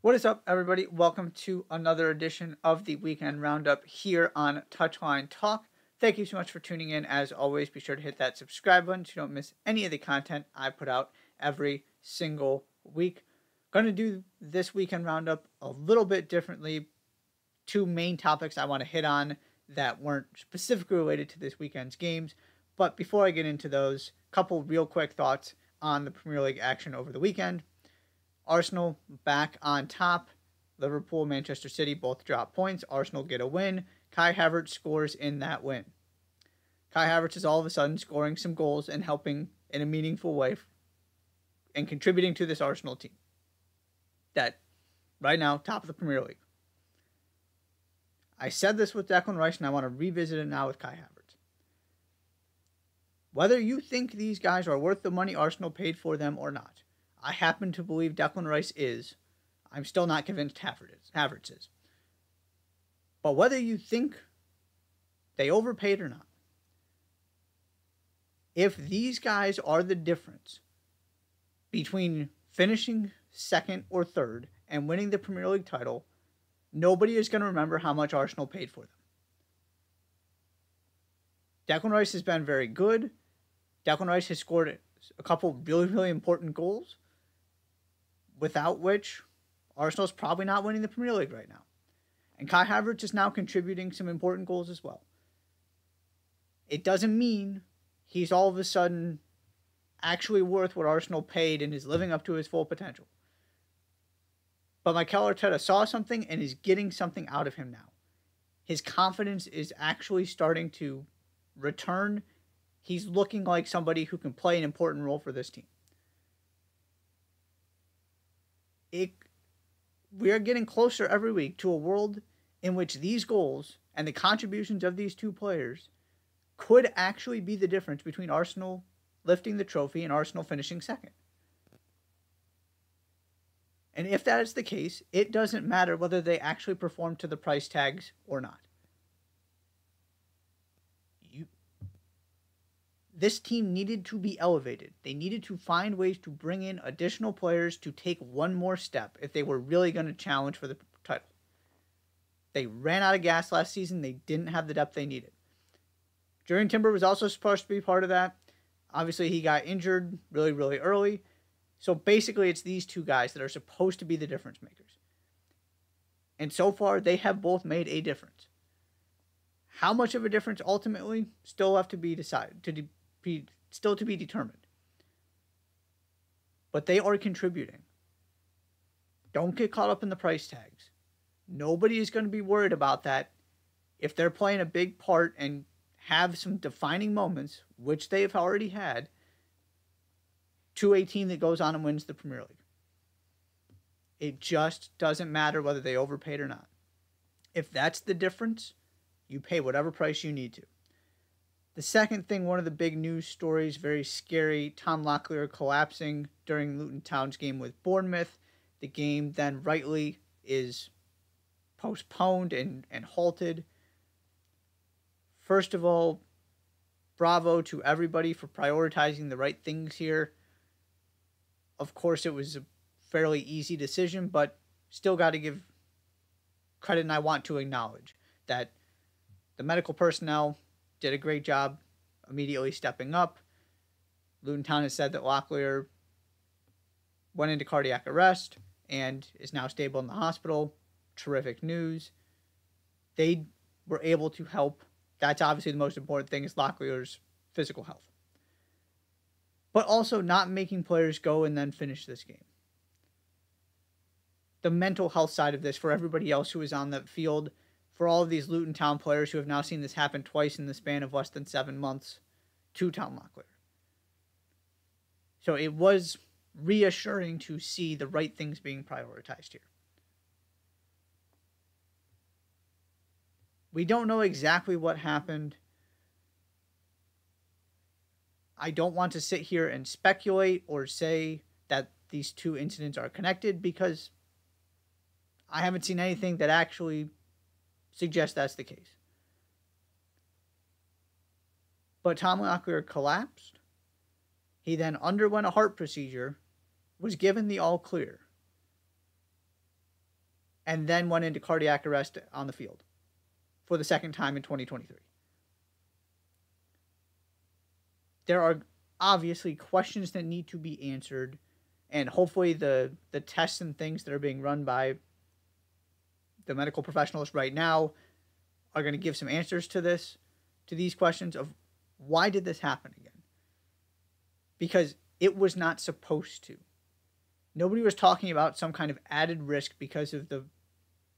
What is up, everybody? Welcome to another edition of the Weekend Roundup here on Touchline Talk. Thank you so much for tuning in. As always, be sure to hit that subscribe button so you don't miss any of the content I put out every single week. Going to do this Weekend Roundup a little bit differently. Two main topics I want to hit on that weren't specifically related to this weekend's games. But before I get into those, a couple real quick thoughts on the Premier League action over the weekend. Arsenal back on top. Liverpool, Manchester City both drop points. Arsenal get a win. Kai Havertz scores in that win. Kai Havertz is all of a sudden scoring some goals and helping in a meaningful way and contributing to this Arsenal team. That right now, top of the Premier League. I said this with Declan Rice and I want to revisit it now with Kai Havertz. Whether you think these guys are worth the money Arsenal paid for them or not, I happen to believe Declan Rice is. I'm still not convinced Havertz is. But whether you think they overpaid or not, if these guys are the difference between finishing second or third and winning the Premier League title, nobody is going to remember how much Arsenal paid for them. Declan Rice has been very good. Declan Rice has scored a couple really, really important goals without which Arsenal's probably not winning the Premier League right now. And Kai Havertz is now contributing some important goals as well. It doesn't mean he's all of a sudden actually worth what Arsenal paid and is living up to his full potential. But Mikel Arteta saw something and is getting something out of him now. His confidence is actually starting to return. He's looking like somebody who can play an important role for this team. It we are getting closer every week to a world in which these goals and the contributions of these two players could actually be the difference between Arsenal lifting the trophy and Arsenal finishing second. And if that is the case, it doesn't matter whether they actually perform to the price tags or not. This team needed to be elevated. They needed to find ways to bring in additional players to take one more step if they were really going to challenge for the title. They ran out of gas last season. They didn't have the depth they needed. Jurrien Timber was also supposed to be part of that. Obviously, he got injured really, really early. So basically, it's these two guys that are supposed to be the difference makers. And so far, they have both made a difference. How much of a difference ultimately still have to be decided to de- be still to be determined. But they are contributing. Don't get caught up in the price tags. Nobody is going to be worried about that if they're playing a big part and have some defining moments, which they've already had, to a team that goes on and wins the Premier League. It just doesn't matter whether they overpaid or not. If that's the difference, you pay whatever price you need to. The second thing, one of the big news stories, very scary, Tom Lockyer collapsing during Luton Town's game with Bournemouth. The game then rightly is postponed and, and halted. First of all, bravo to everybody for prioritizing the right things here. Of course, it was a fairly easy decision, but still got to give credit and I want to acknowledge that the medical personnel did a great job immediately stepping up. Luton Town has said that Lockyer went into cardiac arrest and is now stable in the hospital. Terrific news. They were able to help. That's obviously the most important thing is Lockyer's physical health. But also not making players go and then finish this game. The mental health side of this for everybody else who was on the field for all of these Luton Town players who have now seen this happen twice in the span of less than seven months to Tom Lockyer. So it was reassuring to see the right things being prioritized here. We don't know exactly what happened. I don't want to sit here and speculate or say that these two incidents are connected because I haven't seen anything that actually suggest that's the case. But Tom Lockyer collapsed. He then underwent a heart procedure, was given the all clear. and then went into cardiac arrest on the field for the second time in 2023. There are obviously questions that need to be answered and hopefully the the tests and things that are being run by the medical professionals right now are going to give some answers to this to these questions of why did this happen again? Because it was not supposed to. Nobody was talking about some kind of added risk because of the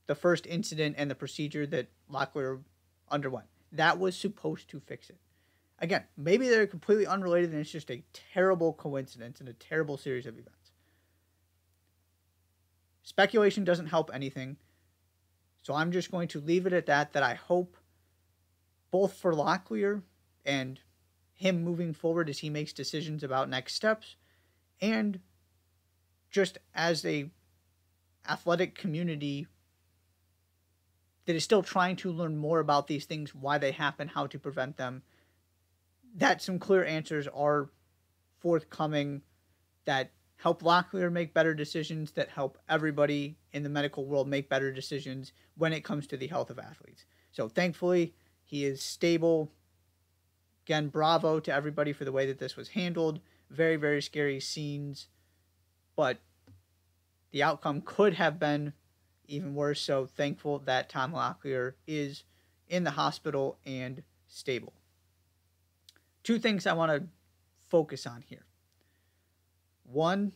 the first incident and the procedure that Lockyer underwent. That was supposed to fix it. Again maybe they're completely unrelated and it's just a terrible coincidence and a terrible series of events. Speculation doesn't help anything. So I'm just going to leave it at that, that I hope both for Lockyer and him moving forward as he makes decisions about next steps and just as a athletic community that is still trying to learn more about these things, why they happen, how to prevent them, that some clear answers are forthcoming that help Lockyer make better decisions that help everybody in the medical world make better decisions when it comes to the health of athletes. So thankfully, he is stable. Again, bravo to everybody for the way that this was handled. Very, very scary scenes, but the outcome could have been even worse. So thankful that Tom Lockyer is in the hospital and stable. Two things I want to focus on here. One,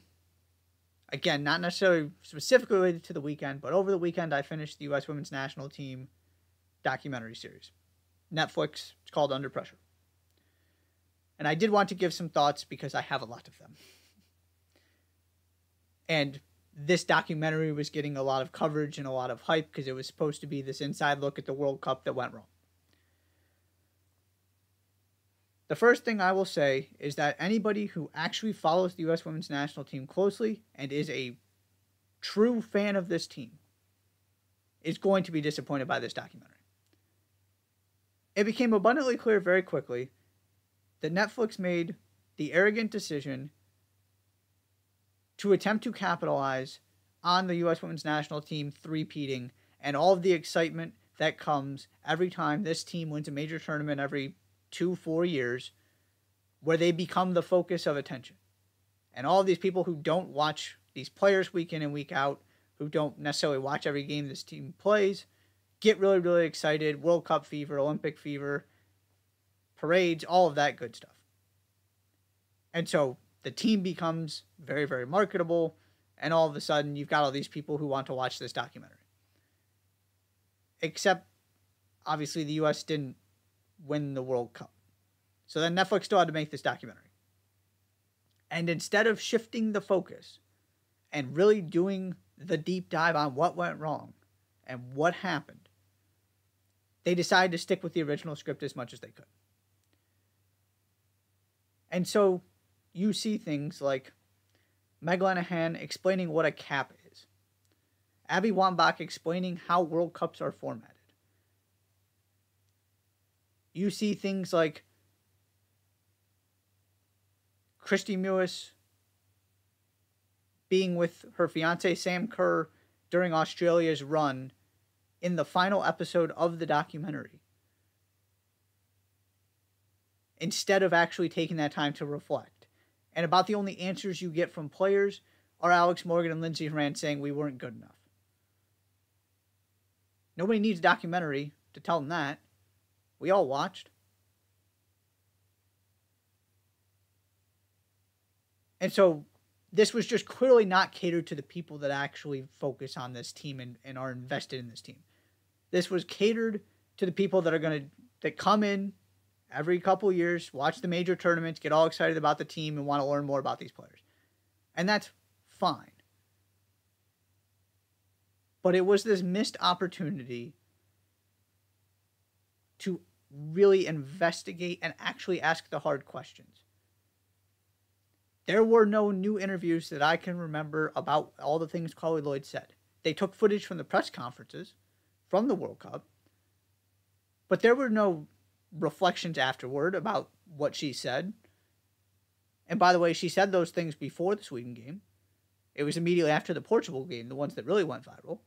again, not necessarily specifically related to the weekend, but over the weekend I finished the U.S. Women's National Team documentary series. Netflix. It's called Under Pressure. And I did want to give some thoughts because I have a lot of them. And this documentary was getting a lot of coverage and a lot of hype because it was supposed to be this inside look at the World Cup that went wrong. The first thing I will say is that anybody who actually follows the U.S. women's national team closely and is a true fan of this team is going to be disappointed by this documentary. It became abundantly clear very quickly that Netflix made the arrogant decision to attempt to capitalize on the U.S. women's national team three-peating and all of the excitement that comes every time this team wins a major tournament every two, four years where they become the focus of attention. And all these people who don't watch these players week in and week out, who don't necessarily watch every game this team plays, get really, really excited. World Cup fever, Olympic fever, parades, all of that good stuff. And so the team becomes very, very marketable. And all of a sudden, you've got all these people who want to watch this documentary. Except, obviously, the U.S. didn't win the World Cup. So then Netflix still had to make this documentary. And instead of shifting the focus and really doing the deep dive on what went wrong and what happened, they decided to stick with the original script as much as they could. And so you see things like Meg Linehan explaining what a cap is, Abby Wambach explaining how World Cups are formatted you see things like Kristie Mewis being with her fiance Sam Kerr during Australia's run in the final episode of the documentary. Instead of actually taking that time to reflect. And about the only answers you get from players are Alex Morgan and Lindsey Horan saying we weren't good enough. Nobody needs a documentary to tell them that. We all watched. And so this was just clearly not catered to the people that actually focus on this team and, and are invested in this team. This was catered to the people that are going to that come in every couple years, watch the major tournaments, get all excited about the team and want to learn more about these players. And that's fine. But it was this missed opportunity to really investigate and actually ask the hard questions. There were no new interviews that I can remember about all the things Carli Lloyd said. They took footage from the press conferences from the World Cup, but there were no reflections afterward about what she said. And by the way, she said those things before the Sweden game. It was immediately after the Portugal game, the ones that really went viral.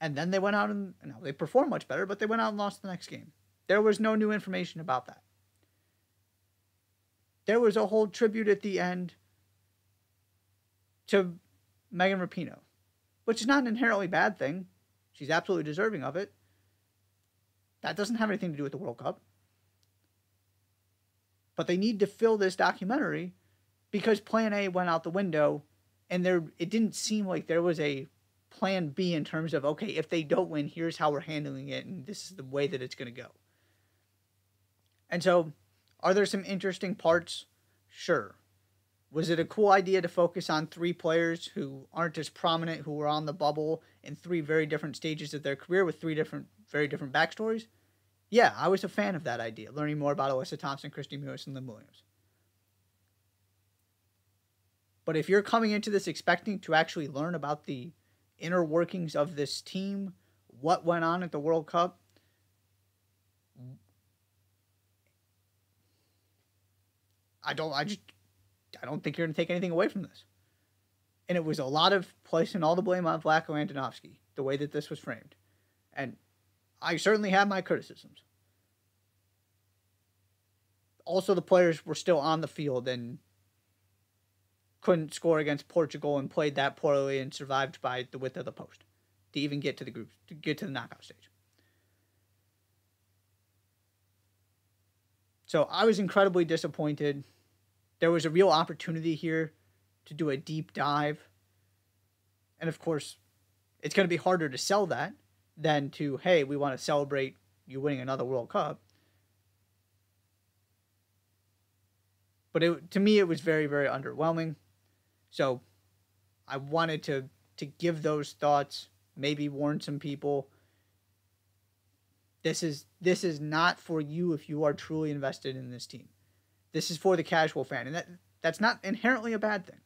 And then they went out and no, they performed much better, but they went out and lost the next game. There was no new information about that. There was a whole tribute at the end to Megan Rapinoe, which is not an inherently bad thing. She's absolutely deserving of it. That doesn't have anything to do with the World Cup. But they need to fill this documentary because plan A went out the window and there it didn't seem like there was a plan B in terms of okay, if they don't win, here's how we're handling it and this is the way that it's going to go. And so, are there some interesting parts? Sure. Was it a cool idea to focus on three players who aren't as prominent, who were on the bubble in three very different stages of their career with three different, very different backstories? Yeah, I was a fan of that idea, learning more about Alyssa Thompson, Kristie Mewis, and Lynn Williams. But if you're coming into this expecting to actually learn about the inner workings of this team, what went on at the World Cup, I don't I just I don't think you're gonna take anything away from this. And it was a lot of placing all the blame on Vlatko Andonovski, the way that this was framed. And I certainly have my criticisms. Also, the players were still on the field and couldn't score against Portugal and played that poorly and survived by the width of the post to even get to the group to get to the knockout stage. So I was incredibly disappointed. There was a real opportunity here to do a deep dive. And of course, it's going to be harder to sell that than to, hey, we want to celebrate you winning another World Cup. But it, to me, it was very, very underwhelming. So I wanted to to give those thoughts, maybe warn some people. This is this is not for you if you are truly invested in this team. This is for the casual fan, and that that's not inherently a bad thing.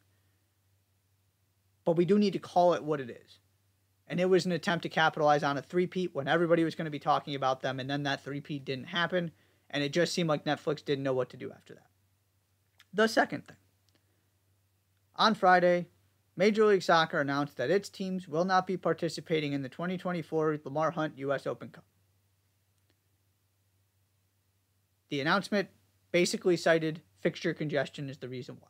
But we do need to call it what it is. And it was an attempt to capitalize on a three-peat when everybody was going to be talking about them, and then that three-peat didn't happen, and it just seemed like Netflix didn't know what to do after that. The second thing on Friday, Major League Soccer announced that its teams will not be participating in the 2024 Lamar Hunt U.S. Open Cup. The announcement basically cited fixture congestion as the reason why.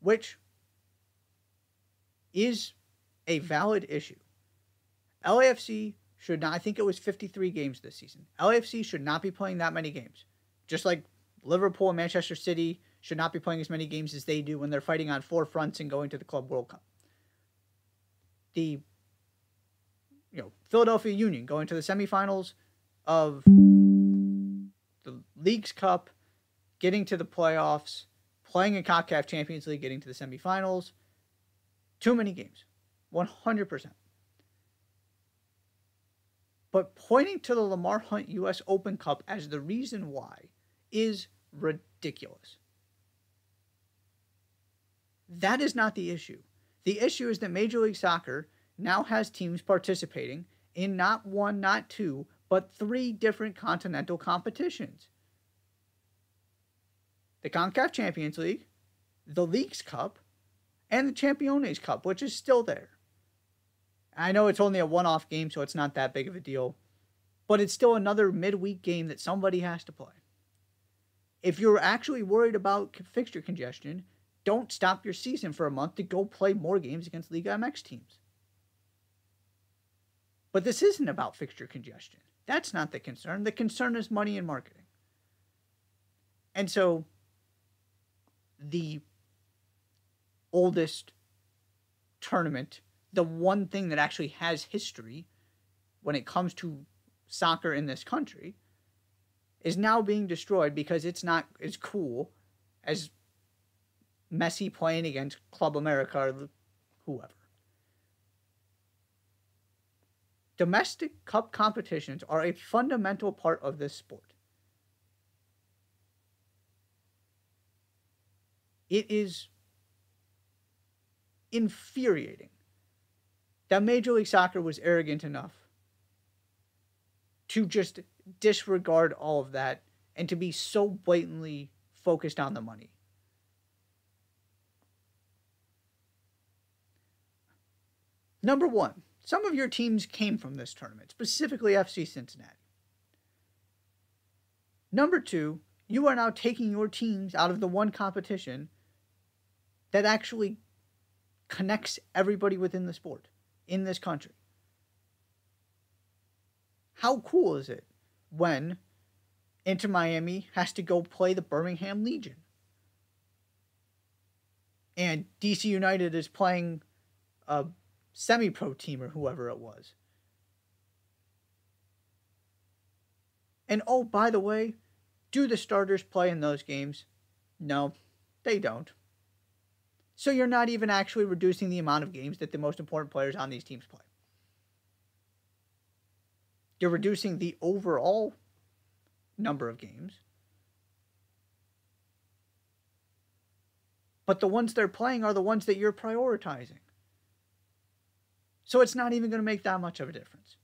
Which is a valid issue. LAFC should not, I think it was 53 games this season. LAFC should not be playing that many games. Just like Liverpool and Manchester City should not be playing as many games as they do when they're fighting on four fronts and going to the Club World Cup. The you know Philadelphia Union going to the semifinals of the Leagues Cup, getting to the playoffs, playing in CONCACAF Champions League, getting to the semifinals. Too many games. 100%. But pointing to the Lamar Hunt US Open Cup as the reason why is ridiculous. That is not the issue. The issue is that Major League Soccer now has teams participating in not one, not two, but three different continental competitions the CONCACAF Champions League, the Leagues Cup, and the Campeones Cup, which is still there. I know it's only a one off game, so it's not that big of a deal, but it's still another midweek game that somebody has to play. If you're actually worried about fixture congestion, don't stop your season for a month to go play more games against Liga MX teams. But this isn't about fixture congestion. That's not the concern. The concern is money and marketing. And so the oldest tournament, the one thing that actually has history when it comes to soccer in this country, is now being destroyed because it's not as cool as Messi playing against Club America or whoever. Domestic cup competitions are a fundamental part of this sport. It is infuriating that Major League Soccer was arrogant enough to just disregard all of that and to be so blatantly focused on the money. Number one, some of your teams came from this tournament, specifically FC Cincinnati. Number two, you are now taking your teams out of the one competition that actually connects everybody within the sport in this country. How cool is it when Inter Miami has to go play the Birmingham Legion? And DC United is playing a semi pro team or whoever it was. And oh, by the way, do the starters play in those games? No, they don't. So you're not even actually reducing the amount of games that the most important players on these teams play. You're reducing the overall number of games. But the ones they're playing are the ones that you're prioritizing. So it's not even going to make that much of a difference.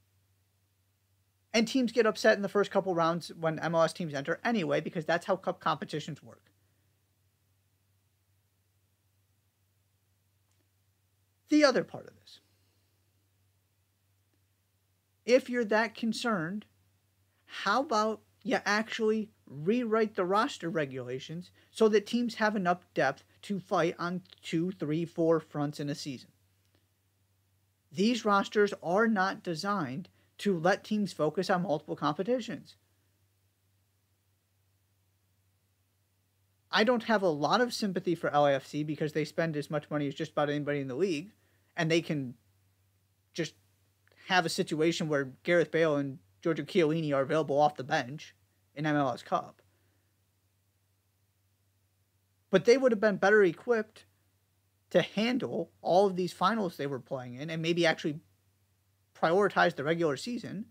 And teams get upset in the first couple rounds when MLS teams enter anyway, because that's how cup competitions work. The other part of this if you're that concerned, how about you actually rewrite the roster regulations so that teams have enough depth to fight on two, three, four fronts in a season? These rosters are not designed to let teams focus on multiple competitions. I don't have a lot of sympathy for LAFC because they spend as much money as just about anybody in the league, and they can just have a situation where Gareth Bale and Giorgio Chiellini are available off the bench in MLS Cup. But they would have been better equipped to handle all of these finals they were playing in and maybe actually prioritize the regular season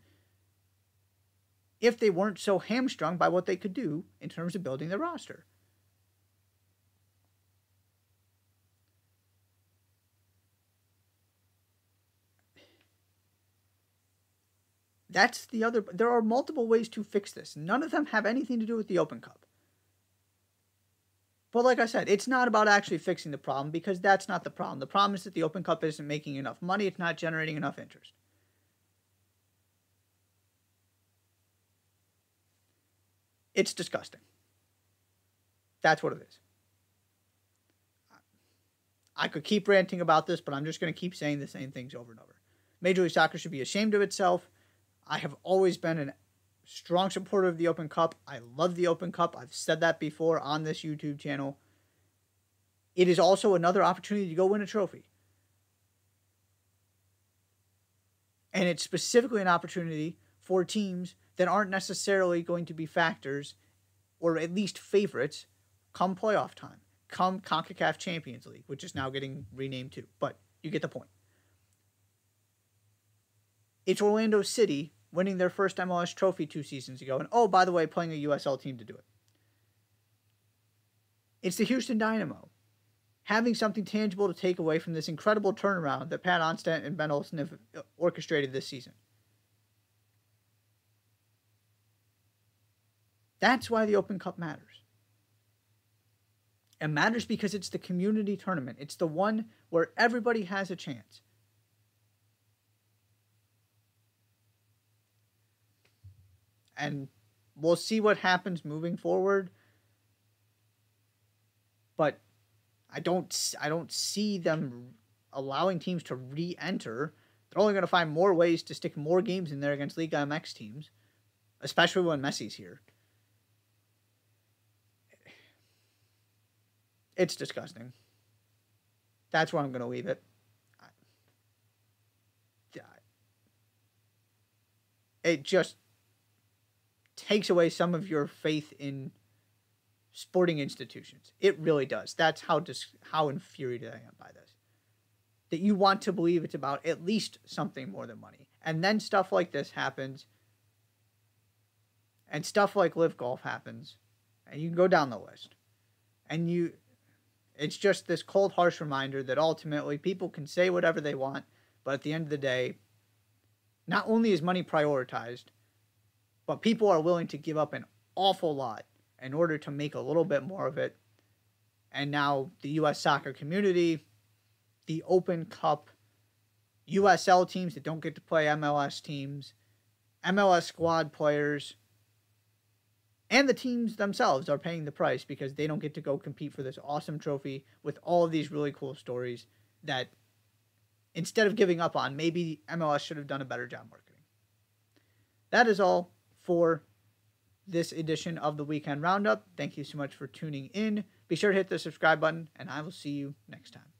if they weren't so hamstrung by what they could do in terms of building the roster. That's the other there are multiple ways to fix this. None of them have anything to do with the Open Cup. But like I said, it's not about actually fixing the problem because that's not the problem. The problem is that the Open Cup isn't making enough money, it's not generating enough interest. It's disgusting. That's what it is. I could keep ranting about this, but I'm just going to keep saying the same things over and over. Major League Soccer should be ashamed of itself. I have always been a strong supporter of the Open Cup. I love the Open Cup. I've said that before on this YouTube channel. It is also another opportunity to go win a trophy. And it's specifically an opportunity for teams that aren't necessarily going to be factors or at least favorites come playoff time, come CONCACAF Champions League, which is now getting renamed too. But you get the point. It's Orlando City winning their first MLS trophy two seasons ago, and oh, by the way, playing a USL team to do it. It's the Houston Dynamo having something tangible to take away from this incredible turnaround that Pat Onstad and Ben Olsen have uh, orchestrated this season. That's why the Open Cup matters. It matters because it's the community tournament. It's the one where everybody has a chance. And we'll see what happens moving forward. But I don't I don't see them allowing teams to re-enter. They're only going to find more ways to stick more games in there against Liga MX teams, especially when Messi's here. It's disgusting. That's where I'm going to leave it. It just takes away some of your faith in sporting institutions. It really does. That's how dis- how infuriated I am by this. That you want to believe it's about at least something more than money. And then stuff like this happens. And stuff like LIV Golf happens. And you can go down the list. And you it's just this cold, harsh reminder that ultimately people can say whatever they want, but at the end of the day, not only is money prioritized, but people are willing to give up an awful lot in order to make a little bit more of it. And now the U.S. soccer community, the Open Cup, USL teams that don't get to play MLS teams, MLS squad players, and the teams themselves are paying the price because they don't get to go compete for this awesome trophy with all of these really cool stories that instead of giving up on, maybe MLS should have done a better job marketing. That is all for this edition of the Weekend Roundup. Thank you so much for tuning in. Be sure to hit the subscribe button, and I will see you next time.